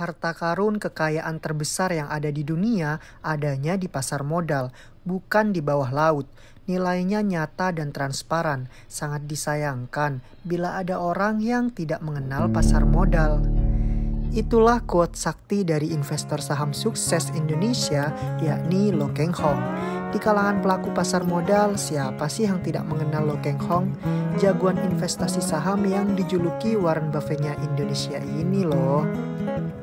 Harta karun kekayaan terbesar yang ada di dunia adanya di pasar modal, bukan di bawah laut. Nilainya nyata dan transparan, sangat disayangkan bila ada orang yang tidak mengenal pasar modal. Itulah quote sakti dari investor saham sukses Indonesia, yakni Lo Keng Hong. Di kalangan pelaku pasar modal, siapa sih yang tidak mengenal Lo Keng Hong? Jagoan investasi saham yang dijuluki Warren Buffett-nya Indonesia ini loh.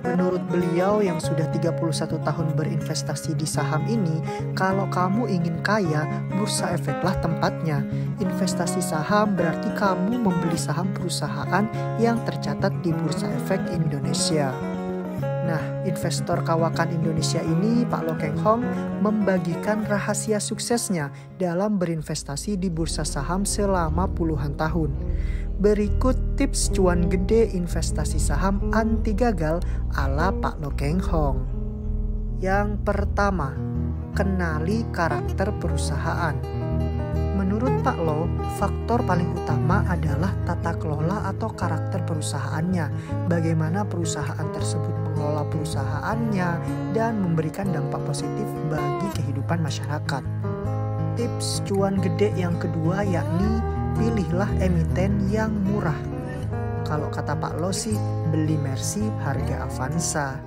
Menurut beliau yang sudah 31 tahun berinvestasi di saham ini, kalau kamu ingin kaya, bursa efeklah tempatnya. Investasi saham berarti kamu membeli saham perusahaan yang tercatat di Bursa Efek Indonesia. Nah, investor kawakan Indonesia ini, Pak Lo Keng Hong, membagikan rahasia suksesnya dalam berinvestasi di bursa saham selama puluhan tahun. Berikut tips cuan gede investasi saham anti gagal ala Pak Lo Keng Hong. Yang pertama, kenali karakter perusahaan. Menurut Pak Lo, faktor paling utama adalah tata kelola atau karakter perusahaannya. Bagaimana perusahaan tersebut mengelola perusahaannya dan memberikan dampak positif bagi kehidupan masyarakat. Tips cuan gede yang kedua yakni pilihlah emiten yang murah. Kalau kata Pak Lo sih, beli Mercy harga Avanza.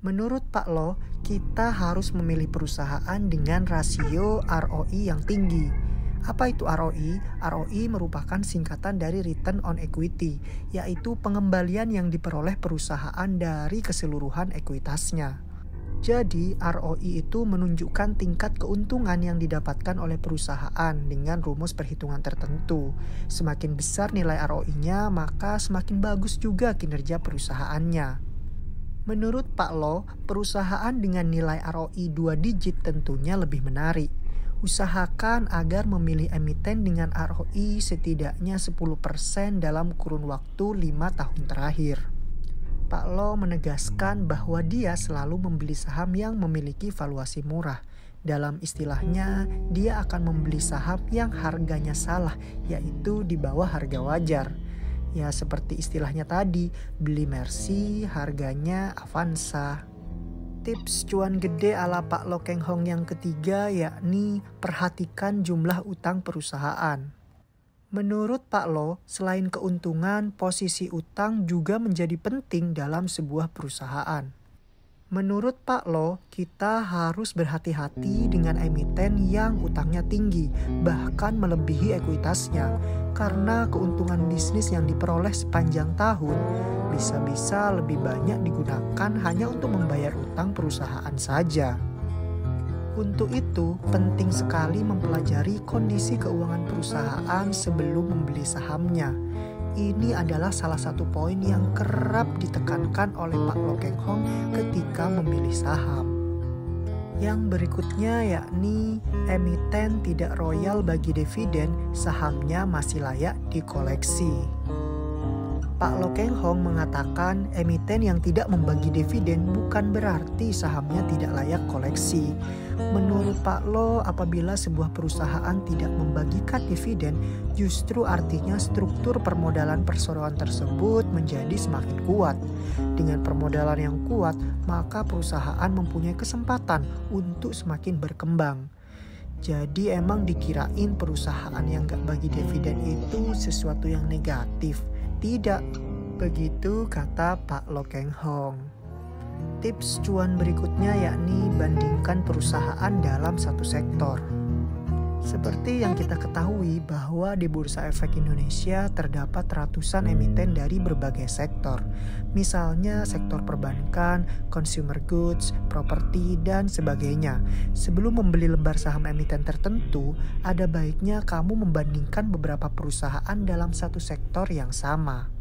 Menurut Pak Lo, kita harus memilih perusahaan dengan rasio ROI yang tinggi. Apa itu ROI? ROI merupakan singkatan dari return on equity, yaitu pengembalian yang diperoleh perusahaan dari keseluruhan ekuitasnya. Jadi, ROI itu menunjukkan tingkat keuntungan yang didapatkan oleh perusahaan dengan rumus perhitungan tertentu. Semakin besar nilai ROI-nya, maka semakin bagus juga kinerja perusahaannya. Menurut Pak Lo, perusahaan dengan nilai ROI 2 digit tentunya lebih menarik. Usahakan agar memilih emiten dengan ROI setidaknya 10% dalam kurun waktu 5 tahun terakhir. Pak Lo menegaskan bahwa dia selalu membeli saham yang memiliki valuasi murah. Dalam istilahnya, dia akan membeli saham yang harganya salah, yaitu di bawah harga wajar. Ya seperti istilahnya tadi, beli Mercy harganya Avanza. Tips cuan gede ala Pak Lo Keng Hong yang ketiga yakni perhatikan jumlah utang perusahaan. Menurut Pak Lo, selain keuntungan, posisi utang juga menjadi penting dalam sebuah perusahaan. Menurut Pak Lo, kita harus berhati-hati dengan emiten yang utangnya tinggi, bahkan melebihi ekuitasnya, karena keuntungan bisnis yang diperoleh sepanjang tahun bisa-bisa lebih banyak digunakan hanya untuk membayar utang perusahaan saja. Untuk itu, penting sekali mempelajari kondisi keuangan perusahaan sebelum membeli sahamnya. Ini adalah salah satu poin yang kerap ditekankan oleh Pak Lo Keng Hong ketika memilih saham. Yang berikutnya yakni emiten tidak royal bagi dividen, sahamnya masih layak dikoleksi. Pak Lo Keng Hong mengatakan emiten yang tidak membagi dividen bukan berarti sahamnya tidak layak koleksi. Menurut Pak Lo, apabila sebuah perusahaan tidak membagikan dividen, justru artinya struktur permodalan perseroan tersebut menjadi semakin kuat. Dengan permodalan yang kuat, maka perusahaan mempunyai kesempatan untuk semakin berkembang. Jadi emang dikirain perusahaan yang gak bagi dividen itu sesuatu yang negatif tidak, begitu kata Pak Lo Keng Hong. Tips cuan berikutnya yakni bandingkan perusahaan dalam satu sektor. Seperti yang kita ketahui bahwa di Bursa Efek Indonesia terdapat ratusan emiten dari berbagai sektor. Misalnya sektor perbankan, consumer goods, properti, dan sebagainya. Sebelum membeli lembar saham emiten tertentu, ada baiknya kamu membandingkan beberapa perusahaan dalam satu sektor yang sama.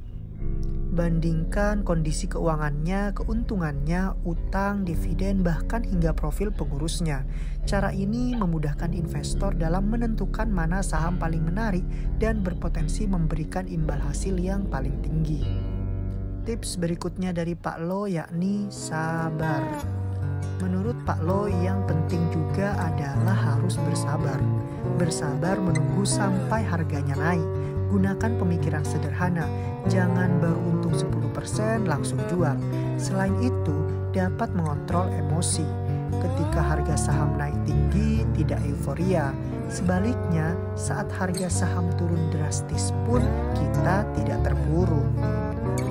Bandingkan kondisi keuangannya, keuntungannya, utang, dividen, bahkan hingga profil pengurusnya. Cara ini memudahkan investor dalam menentukan mana saham paling menarik dan berpotensi memberikan imbal hasil yang paling tinggi. Tips berikutnya dari Pak Lo yakni sabar. Menurut Pak Lo yang penting juga adalah harus bersabar. Bersabar menunggu sampai harganya naik Gunakan pemikiran sederhana, jangan baru untung 10% langsung jual. Selain itu, dapat mengontrol emosi. Ketika harga saham naik tinggi, tidak euforia. Sebaliknya, saat harga saham turun drastis pun kita tidak terburu.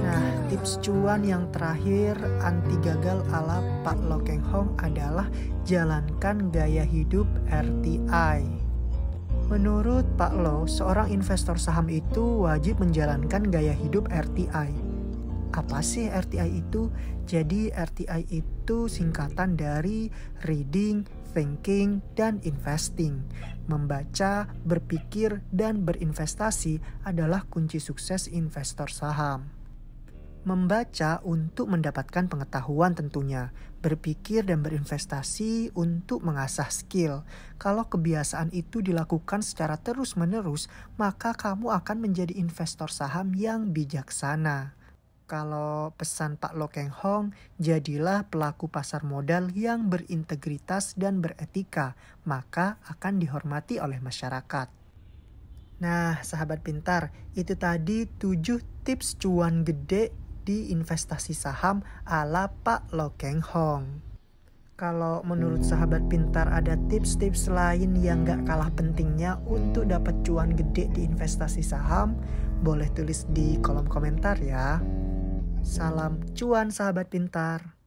Nah, tips cuan yang terakhir anti gagal ala Pak Lokeng Hong adalah jalankan gaya hidup RTI. Menurut Pak Lo, seorang investor saham itu wajib menjalankan gaya hidup RTI. Apa sih RTI itu? Jadi RTI itu singkatan dari reading, thinking, dan investing. Membaca, berpikir, dan berinvestasi adalah kunci sukses investor saham. Membaca untuk mendapatkan pengetahuan tentunya, berpikir dan berinvestasi untuk mengasah skill. Kalau kebiasaan itu dilakukan secara terus-menerus, maka kamu akan menjadi investor saham yang bijaksana. Kalau pesan Pak Lokeng Hong, jadilah pelaku pasar modal yang berintegritas dan beretika, maka akan dihormati oleh masyarakat. Nah, sahabat pintar, itu tadi 7 tips cuan gede di investasi saham ala Pak Lokeng Hong. Kalau menurut sahabat pintar ada tips-tips lain yang gak kalah pentingnya untuk dapat cuan gede di investasi saham, boleh tulis di kolom komentar ya. Salam cuan sahabat pintar.